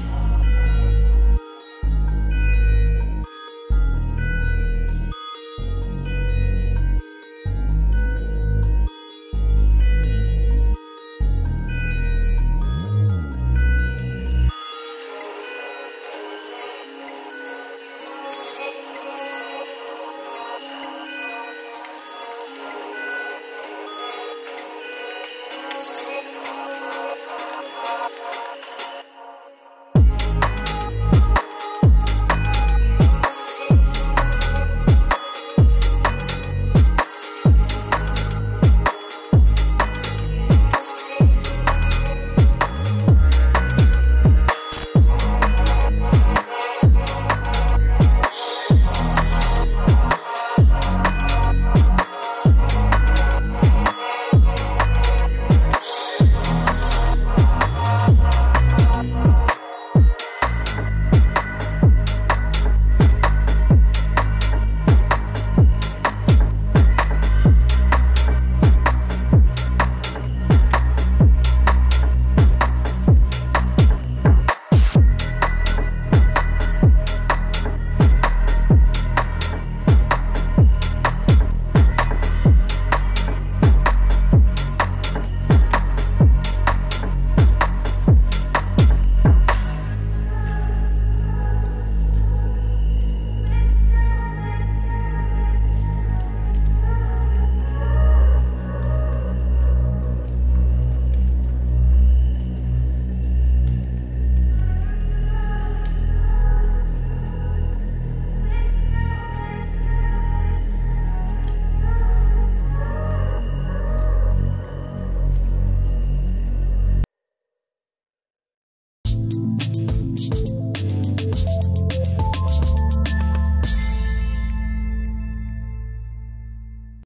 Yeah.